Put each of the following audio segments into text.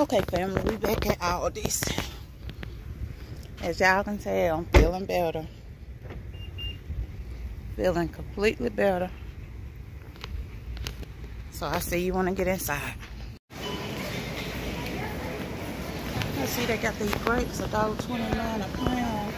Okay, family, we back at Aldi's. As y'all can tell, I'm feeling better. Feeling completely better. So I see you want to get inside. I see they got these grapes, $1.29 a pound.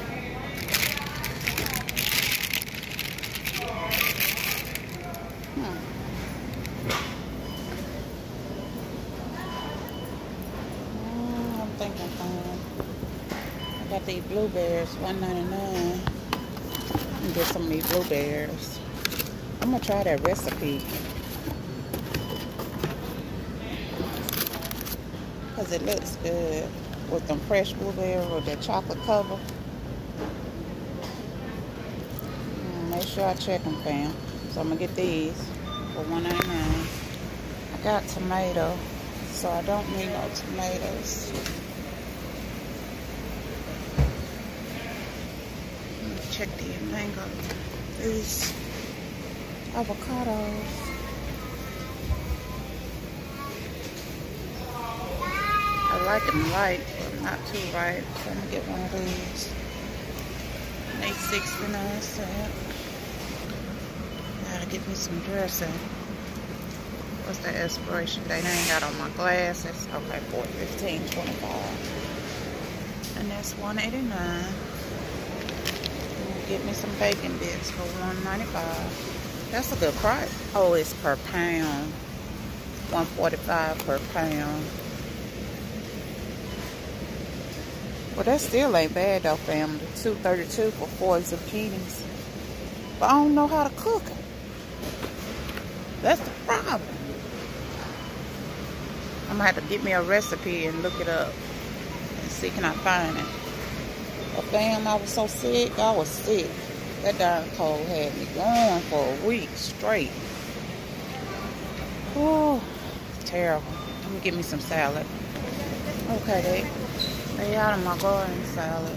Got these blueberries, $1.99. Get some of these blueberries. I'm gonna try that recipe. Cause it looks good with them fresh blueberries with that chocolate cover. Mm, make sure I check them, fam. So I'm gonna get these for $1.99. I got tomato, so I don't need no tomatoes. Check the mango. These avocados. I like them light, but not too ripe. So I'm gonna get one of these. They 69 cents. Gotta get me some dressing. What's the expiration date? I ain't got on my glasses. Okay, 4 15 25. And that's 189 get me some bacon bits for $1.95. That's a good price. Oh, it's per pound. $1.45 per pound. Well, that still ain't bad though, family. 232 for four zucchinis. But I don't know how to cook it. That's the problem. I'm gonna have to get me a recipe and look it up and see can I find it. But fam, I was so sick. I was sick. That darn cold had me going for a week straight. Oh, terrible. Let me get me some salad. Okay, they, they out of my garden salad.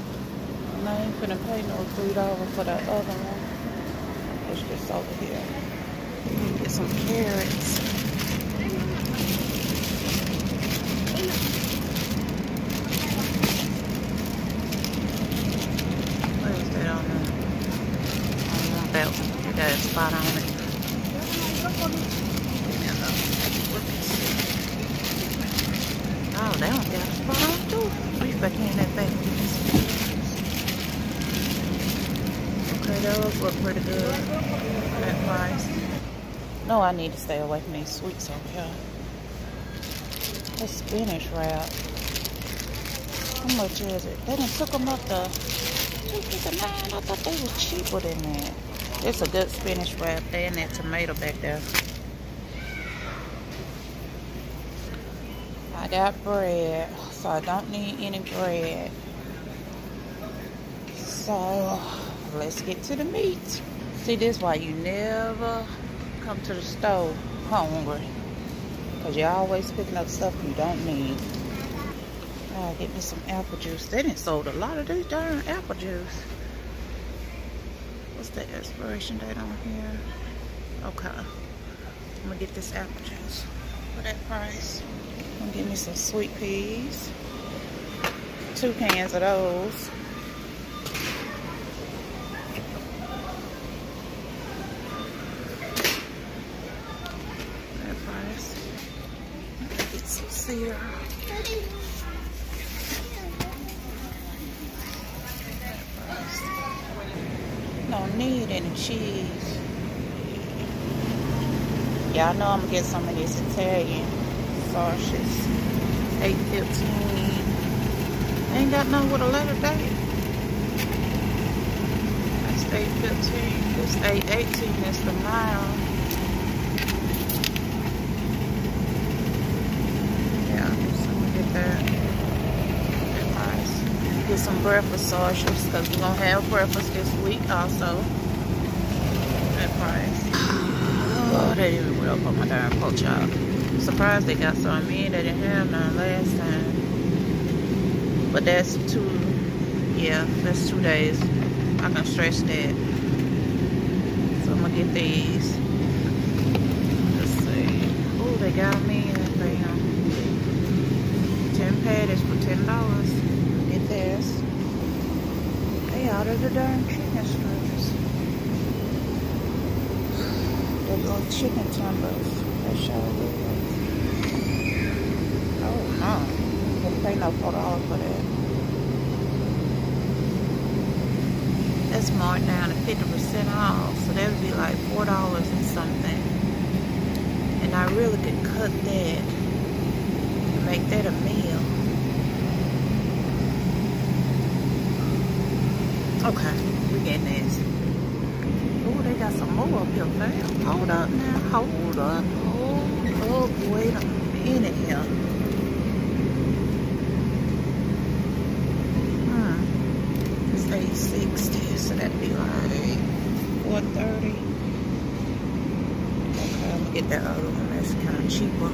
And I ain't finna pay no $3 for that other one. It's just over here. Get some carrots. Spot on it. Oh, they don't got a spot on too. We back in that back. Okay, those look pretty good that price. No, I need to stay away from these sweets over here. The spinach wrap. How much is it? They done took them up 259 I thought they were cheaper than that. It's a good spinach wrap there and that tomato back there. I got bread, so I don't need any bread. So, let's get to the meat. See, this why you never come to the store hungry. Because you're always picking up stuff you don't need. I'll get me some apple juice. They didn't sold a lot of these darn apple juice the expiration date on here? Okay. I'm gonna get this apple juice for that price. I'm gonna get me some sweet peas. Two cans of those. That price. Get some syrup. don't need any cheese. Y'all know I'm gonna get some of this Italian sausages. 8.15. Ain't got none with a letter date. That's 8.15. This 8.18 is the mile. Yeah, get that get some breakfast sausages because we're gonna have breakfast this week also. That price. Oh, they didn't even on my darn pork chop. Surprised they got some in. They didn't have none last time. But that's two, yeah, that's two days. I can stretch that. So I'm gonna get these. Let's see. Oh, they got me in the patties for ten dollars. Get this. They out of the darn chicken strips. The little chicken tenders. They show Oh no. Didn't pay no four dollars for that. That's marked down to 50% off. So that would be like $4 and something. And I really could cut that and make that a meal. Okay, we're getting this. Oh, they got some more up here, fam. Hold up now. Hold up. Hold up. Wait a minute here. 860 so that'd be like 430 okay i'm gonna get that other one that's kind of cheaper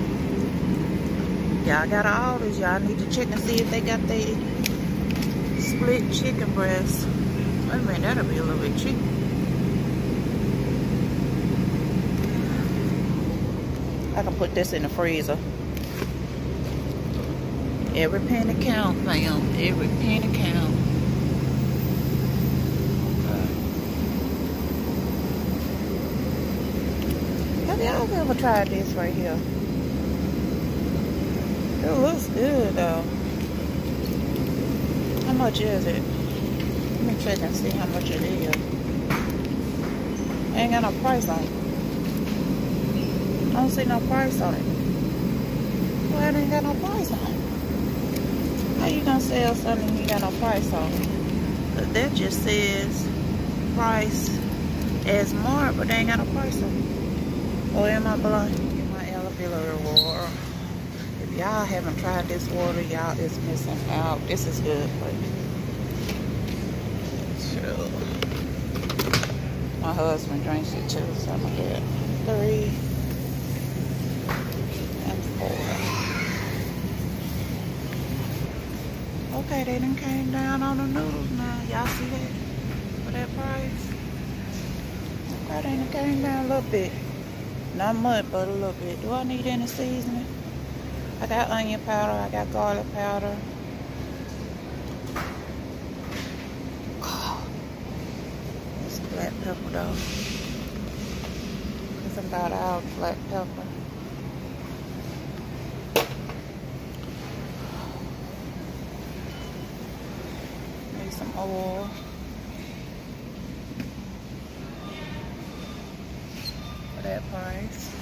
y'all got all this y'all need to check and see if they got the split chicken breast wait a minute that'll be a little bit cheap I can put this in the freezer. Every penny count, fam. Every penny count. y'all ever tried this right here? It looks good though. How much is it? Let me check and see how much it is. I Ain't got no price on it. I don't see no price on it. Well, it ain't got no price on it. How you gonna sell something you got no price on it? But that just says price as marked, but they ain't got no price on it. Oh, am I blind? Get my aloe vera water. If y'all haven't tried this water, y'all is missing out. This is good for you. Sure. My husband drinks it too, so I'm gonna get three and four. Okay, they done came down on the noodles now. Y'all see that? For that price? Okay, they done came down a little bit. Not much, but a little bit. Do I need any seasoning? I got onion powder. I got garlic powder. Oh, it's black pepper though. It's about out black pepper. Some oil. that price.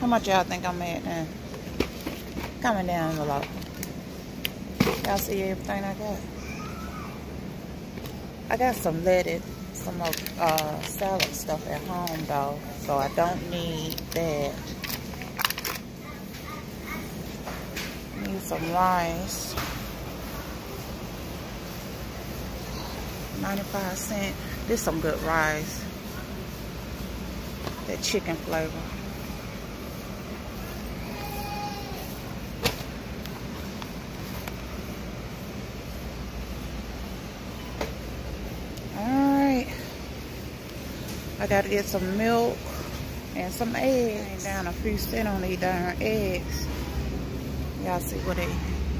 How much y'all think I'm at now? Coming down lot. Y'all see everything I got? I got some lettuce, some uh, salad stuff at home though, so I don't need that. Need some rice. 95 cent. This some good rice that chicken flavor. Alright. I gotta get some milk and some eggs. Down a few cents on these darn eggs. Y'all see what they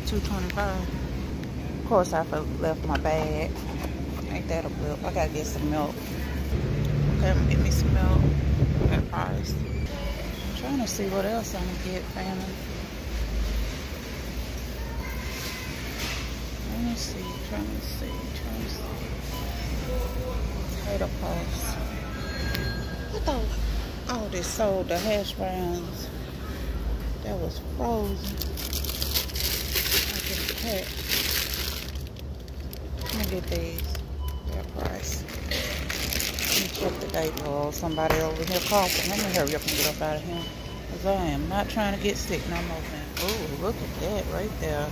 225 Of course I left my bag. Ain't that a blip? I gotta get some milk. Okay, I'm gonna get me some milk that price. I'm trying to see what else I'm gonna get, family. Let me see, trying to see, trying to see. Potato puffs. I thought all this sold the hash browns that was frozen. I just packed. Let me get these. Price check the date somebody over here coughing. Let me hurry up and get up out of here. Because I am not trying to get sick no more. Oh, look at that right there.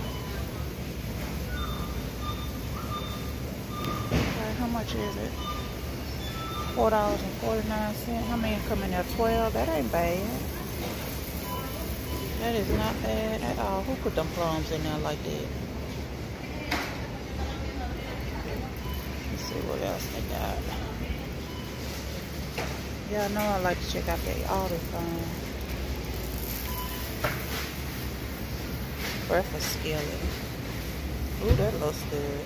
Okay, how much is it? $4.49. How many come in there? 12 That ain't bad. That is not bad at all. Who put them plums in there like that? Else they got. Yeah, I know I like to check out the auto phone. breakfast skillet. Ooh, that looks good.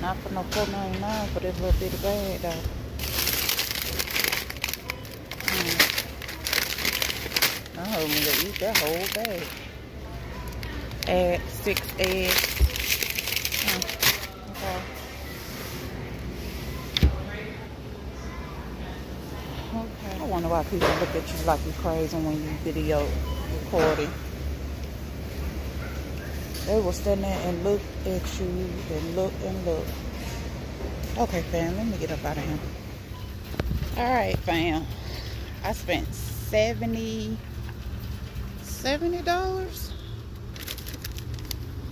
Not for no four ninety nine for this little bitty bag though. Mm. I hope me to eat that whole bag. Add six eggs. Mm. Okay. Okay. I wonder why people look at you like you're crazy when you video recording. They will stand there and look at you and look and look. Okay, fam, let me get up out of here. All right, fam. I spent 70 $70.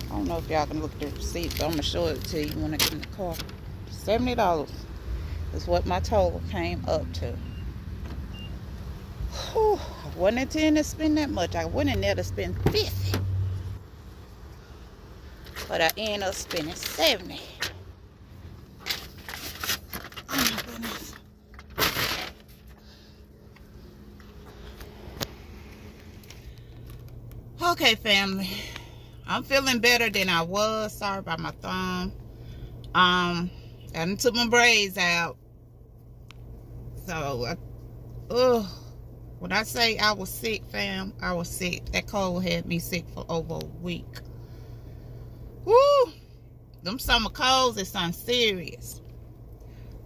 I don't know if y'all can look at the receipt, but I'm going to show it to you when I get in the car. $70 is what my total came up to. Whew, I wasn't intending to spend that much. I went in there to spend 50 but I end up spending 70 Oh. Okay, family. I'm feeling better than I was. Sorry about my thumb. Um, I took my braids out. So, uh, when I say I was sick, fam, I was sick. That cold had me sick for over a week. Woo! Them summer colds is something serious.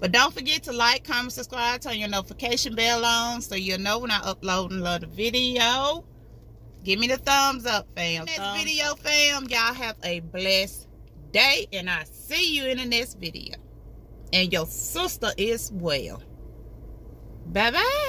But don't forget to like, comment, subscribe, turn your notification bell on so you'll know when I upload another video. Give me the thumbs up, fam. Next thumbs video, fam. Y'all have a blessed day. And I see you in the next video. And your sister is well. Bye-bye.